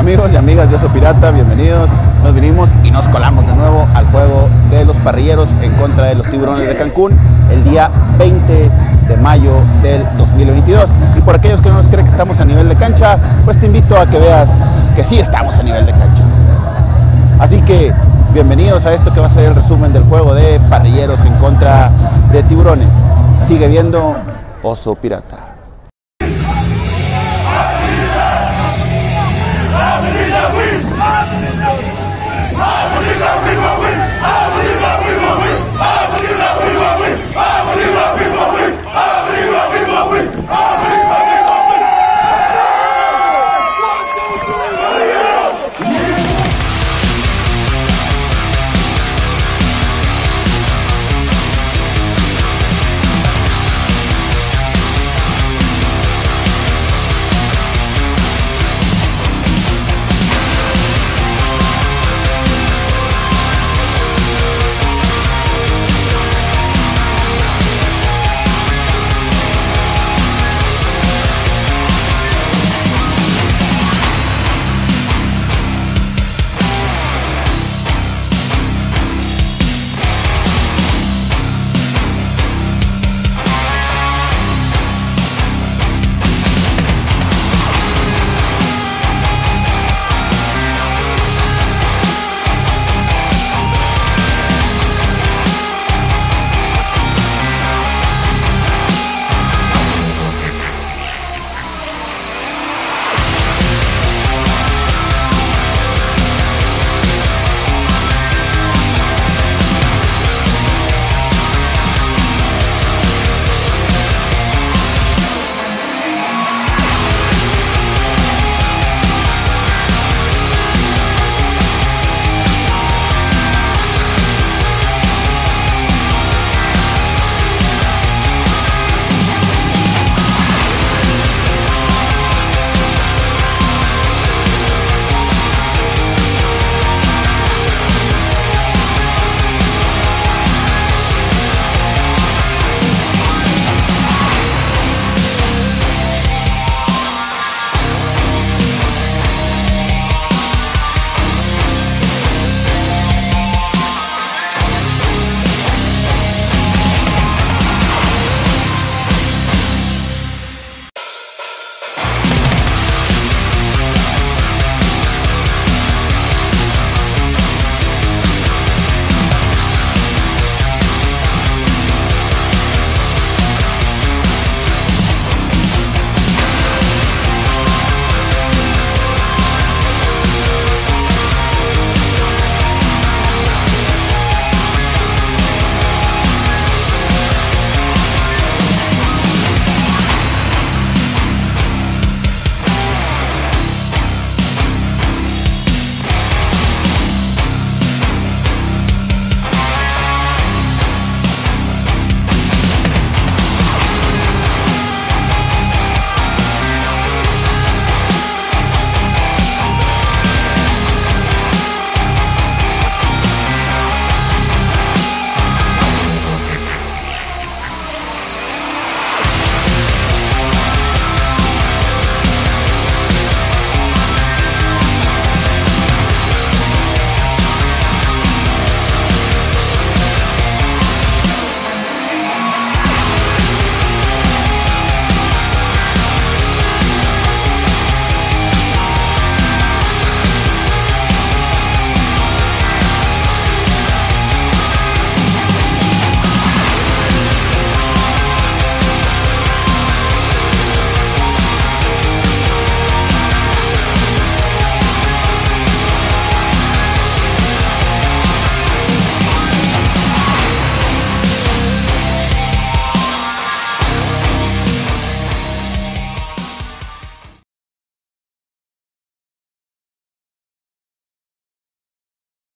Amigos y amigas, yo soy Pirata, bienvenidos. Nos vinimos y nos colamos de nuevo al juego de los parrilleros en contra de los tiburones de Cancún el día 20 de mayo del 2022. Y por aquellos que no nos creen que estamos a nivel de cancha, pues te invito a que veas que sí estamos a nivel de cancha. Así que bienvenidos a esto que va a ser el resumen del juego de parrilleros en contra de tiburones. Sigue viendo Oso Pirata.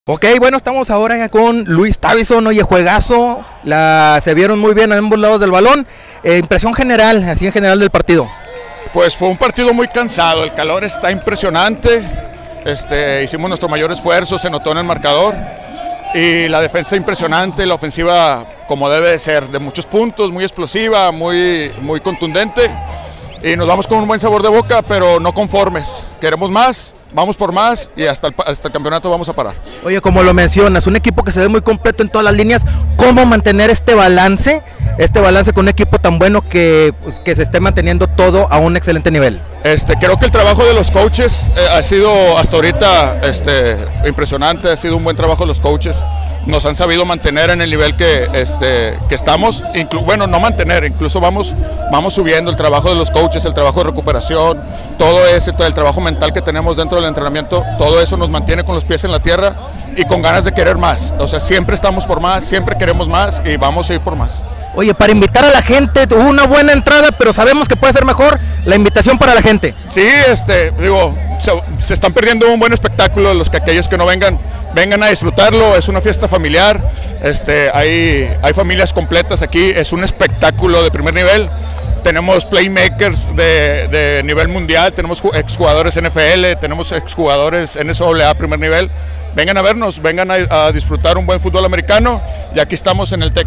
Ok, bueno, estamos ahora con Luis Tavison, oye, juegazo, la, se vieron muy bien a ambos lados del balón. Eh, impresión general, así en general del partido. Pues fue un partido muy cansado, el calor está impresionante, este, hicimos nuestro mayor esfuerzo, se notó en el marcador. Y la defensa impresionante, la ofensiva como debe de ser, de muchos puntos, muy explosiva, muy, muy contundente. Y nos vamos con un buen sabor de boca, pero no conformes, queremos más vamos por más y hasta el, hasta el campeonato vamos a parar. Oye, como lo mencionas, un equipo que se ve muy completo en todas las líneas, ¿cómo mantener este balance? Este balance con un equipo tan bueno que, pues, que se esté manteniendo todo a un excelente nivel. Este, creo que el trabajo de los coaches eh, ha sido hasta ahorita este, impresionante, ha sido un buen trabajo de los coaches. Nos han sabido mantener en el nivel que, este, que estamos, bueno, no mantener, incluso vamos, vamos subiendo el trabajo de los coaches, el trabajo de recuperación, todo ese, todo el trabajo mental que tenemos dentro del entrenamiento, todo eso nos mantiene con los pies en la tierra y con ganas de querer más. O sea, siempre estamos por más, siempre queremos más y vamos a ir por más. Oye, para invitar a la gente, hubo una buena entrada, pero sabemos que puede ser mejor la invitación para la gente. Sí, este, digo, se, se están perdiendo un buen espectáculo los que aquellos que no vengan, vengan a disfrutarlo, es una fiesta familiar, este, hay, hay familias completas aquí, es un espectáculo de primer nivel. Tenemos playmakers de, de nivel mundial, tenemos ju- exjugadores NFL, tenemos exjugadores NCAA primer nivel. Vengan a vernos, vengan a, a disfrutar un buen fútbol americano y aquí estamos en el TEC.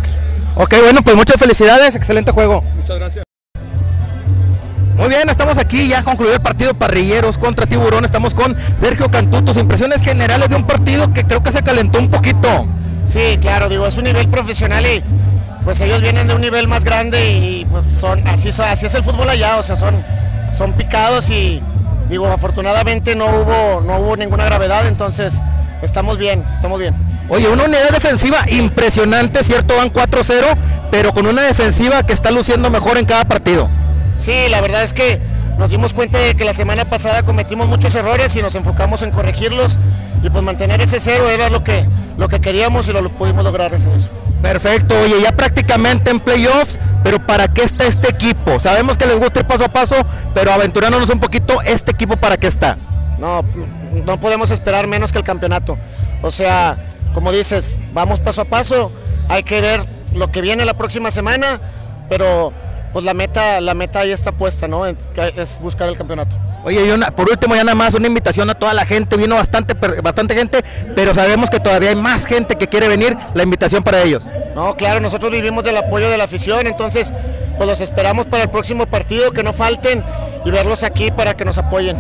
Ok, bueno, pues muchas felicidades, excelente juego. Muchas gracias. Muy bien, estamos aquí, ya concluyó el partido Parrilleros contra Tiburón, estamos con Sergio Cantú, tus impresiones generales de un partido que creo que se calentó un poquito. Sí, claro, digo, es un nivel profesional y pues ellos vienen de un nivel más grande y pues son así, así es el fútbol allá, o sea, son, son picados y digo, afortunadamente no hubo, no hubo ninguna gravedad, entonces estamos bien, estamos bien. Oye, una unidad defensiva impresionante, cierto, van 4-0, pero con una defensiva que está luciendo mejor en cada partido. Sí, la verdad es que nos dimos cuenta de que la semana pasada cometimos muchos errores y nos enfocamos en corregirlos y pues mantener ese cero era lo que, lo que queríamos y lo, lo pudimos lograr. Perfecto, oye, ya prácticamente en playoffs, pero ¿para qué está este equipo? Sabemos que les gusta ir paso a paso, pero aventurándonos un poquito, ¿este equipo para qué está? No, no podemos esperar menos que el campeonato. O sea, como dices, vamos paso a paso, hay que ver lo que viene la próxima semana, pero pues la meta, la meta ahí está puesta, ¿no? Es buscar el campeonato. Oye, y una- por último ya nada más una invitación a toda la gente, vino bastante, bastante gente, pero sabemos que todavía hay más gente que quiere venir, la invitación para ellos. No, claro, nosotros vivimos del apoyo de la afición, entonces pues los esperamos para el próximo partido, que no falten y verlos aquí para que nos apoyen.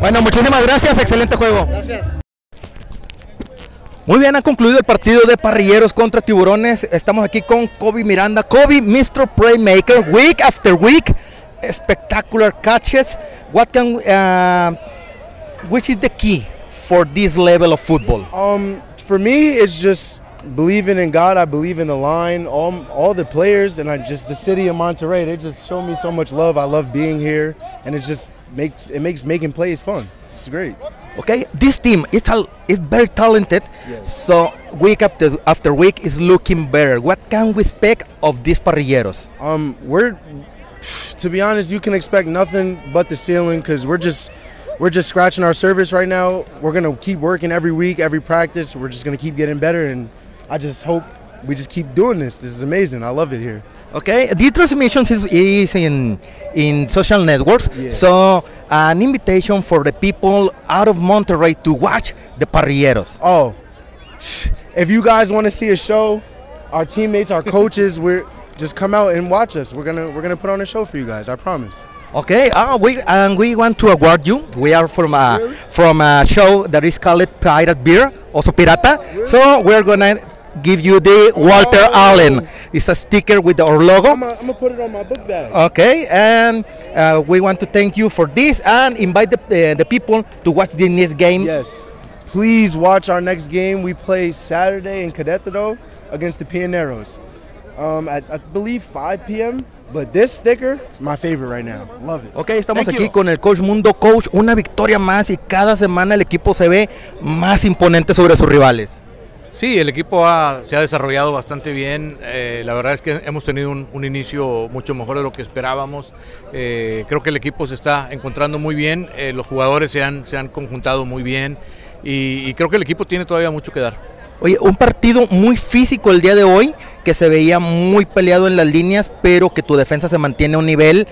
Bueno, muchísimas gracias, excelente juego. Gracias. Muy bien, ha concluido el partido de parrilleros contra tiburones. Estamos aquí con Kobe Miranda. Kobe, Mr. Playmaker, week after week, spectacular catches. What can, uh, which is the key for this level of football? Um, for me, it's just believing in God. I believe in the line, all all the players, and I just the city of Monterey. They just show me so much love. I love being here, and it just makes it makes making plays fun. It's great. Okay, this team is al- is very talented. So week after after week is looking better. What can we expect of these parrilleros? Um, we're to be honest, you can expect nothing but the ceiling because we're just we're just scratching our surface right now. We're gonna keep working every week, every practice. We're just gonna keep getting better, and I just hope we just keep doing this. This is amazing. I love it here. Okay, the transmissions is, is in in social networks. Yeah. So an invitation for the people out of Monterrey to watch the parrilleros. Oh, if you guys want to see a show, our teammates, our coaches, we're just come out and watch us. We're gonna we're gonna put on a show for you guys. I promise. Okay, uh, we and we want to award you. We are from a Really? from a show that is called Pirate Beer, also Pirata. So we're gonna give you the Walter Oh. Allen. It's a sticker with our logo. I'm gonna put it on my book bag. Okay, and uh, we want to thank you for this and invite the, uh, the people to watch the next game. Yes. Please watch our next game. We play Saturday in Querétaro against the Pioneros. Um, at I believe 5 p.m. But this sticker, is my favorite right now. Love it. Ok, estamos Thank aquí you. con el Coach Mundo Coach, una victoria más y cada semana el equipo se ve más imponente sobre sus rivales. Sí, el equipo ha- se ha desarrollado bastante bien. eh, la verdad es que hemos tenido un, inicio mucho mejor de lo que esperábamos. eh, creo que el equipo se está encontrando muy bien. eh, los jugadores se han, se han conjuntado muy bien. Y, creo que el equipo tiene todavía mucho que dar. Oye, un partido muy físico el día de hoy, que se veía muy peleado en las líneas, pero que tu defensa se mantiene a un nivel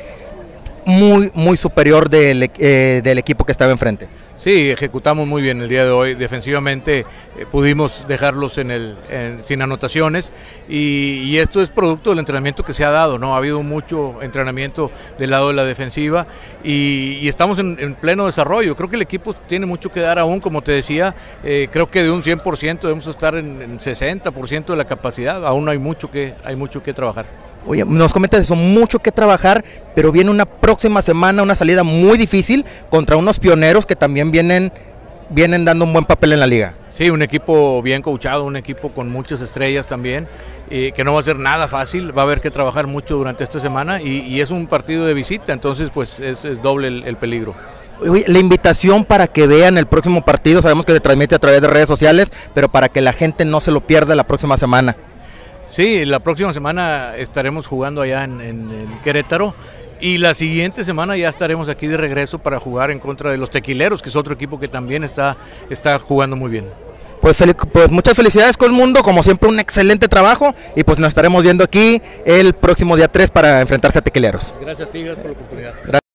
muy, muy superior del, eh, del equipo que estaba enfrente. Sí, ejecutamos muy bien el día de hoy. Defensivamente eh, pudimos dejarlos en el, sin anotaciones y, esto es producto del entrenamiento que se ha dado. ¿no? Ha habido mucho entrenamiento del lado de la defensiva y, estamos en, en pleno desarrollo. Creo que el equipo tiene mucho que dar aún, como te decía. eh, creo que de un 100% debemos estar en, en 60% de la capacidad. Aún hay mucho que, hay mucho que trabajar. Oye, nos comentas eso, mucho que trabajar, pero viene una próxima semana, una salida muy difícil contra unos pioneros que también vienen, vienen dando un buen papel en la liga. Sí, un equipo bien coachado, un equipo con muchas estrellas también, eh, que no va a ser nada fácil, va a haber que trabajar mucho durante esta semana y, y es un partido de visita, entonces pues es, es doble el, el peligro. La invitación para que vean el próximo partido, sabemos que se transmite a través de redes sociales, pero para que la gente no se lo pierda la próxima semana. Sí, la próxima semana estaremos jugando allá en, en- en Querétaro y la siguiente semana ya estaremos aquí de regreso para jugar en contra de los Tequileros, que es otro equipo que también está, está jugando muy bien. Pues, pues muchas felicidades con el mundo, como siempre un excelente trabajo y pues nos estaremos viendo aquí el próximo día 3 para enfrentarse a Tequileros. Gracias a ti, gracias por la oportunidad.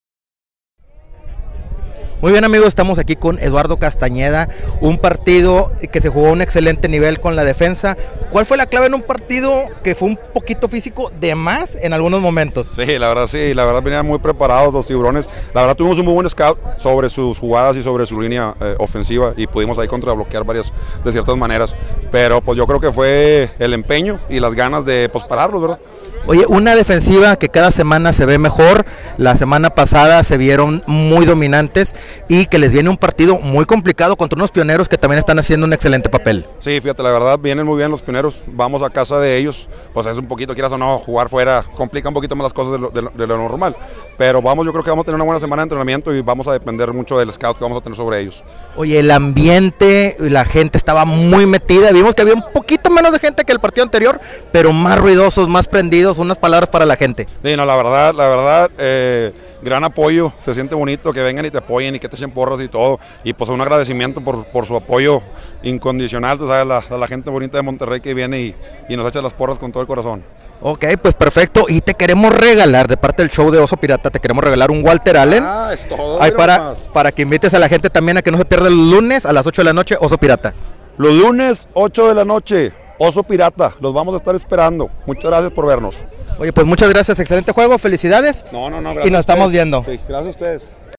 Muy bien amigos, estamos aquí con Eduardo Castañeda, un partido que se jugó a un excelente nivel con la defensa. ¿Cuál fue la clave en un partido que fue un poquito físico de más en algunos momentos? Sí, la verdad sí, la verdad venían muy preparados los tiburones. La verdad tuvimos un muy buen scout sobre sus jugadas y sobre su línea eh, ofensiva y pudimos ahí contrabloquear varias de ciertas maneras. Pero pues yo creo que fue el empeño y las ganas de pues pararlos, ¿verdad? Oye, una defensiva que cada semana se ve mejor. La semana pasada se vieron muy dominantes y que les viene un partido muy complicado contra unos pioneros que también están haciendo un excelente papel. Sí, fíjate, la verdad vienen muy bien los pioneros. Vamos a casa de ellos, pues es un poquito, quieras o no, jugar fuera complica un poquito más las cosas de lo, de lo- de lo normal. Pero vamos, yo creo que vamos a tener una buena semana de entrenamiento y vamos a depender mucho del scout que vamos a tener sobre ellos. Oye, el ambiente, la gente estaba muy metida. Vimos que había un poquito menos de gente que el partido anterior, pero más ruidosos, más prendidos. Unas palabras para la gente. Sí, no, la verdad, la verdad, eh, gran apoyo, se siente bonito que vengan y te apoyen y que te echen porras y todo. Y pues un agradecimiento por, por su apoyo incondicional, tú sabes, la, a la gente bonita de Monterrey que viene y, y nos echa las porras con todo el corazón. Ok, pues perfecto. Y te queremos regalar, de parte del show de Oso Pirata, te queremos regalar un Walter Allen. Ah, es todo. Mira para, para que invites a la gente también a que no se pierda el lunes a las 8 de la noche, Oso Pirata. Los lunes, 8 de la noche, Oso Pirata, los vamos a estar esperando. Muchas gracias por vernos. Oye, pues muchas gracias, excelente juego, felicidades. No, no, no, Y nos estamos viendo. Sí, gracias a ustedes.